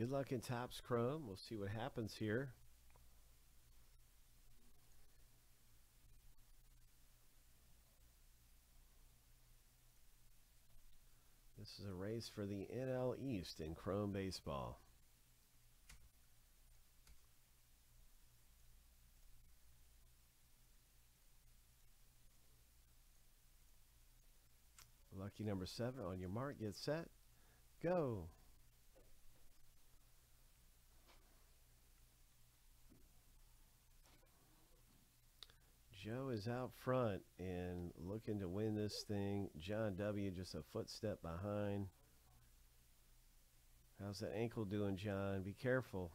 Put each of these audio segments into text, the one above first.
Good luck in Topps Chrome. We'll see what happens here. This is a race for the NL East in Chrome Baseball. Lucky number seven on your mark, get set, go. Joe is out front and looking to win this thing. John W. just a footstep behind. How's that ankle doing, John? Be careful.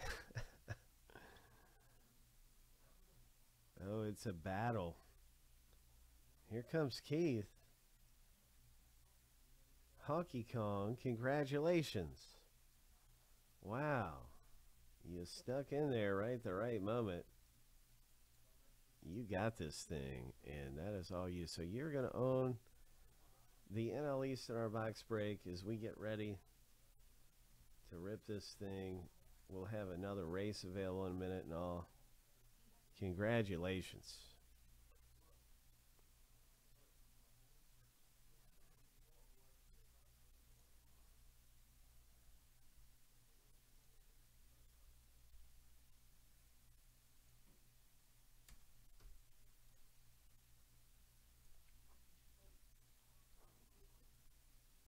oh, it's a battle. Here comes Keith. Honky Kong, congratulations. Wow. You stuck in there right the right moment you got this thing, and that is all you. So you're going to own the NL East in our box break as we get ready to rip this thing. We'll have another race available in a minute and all. Congratulations.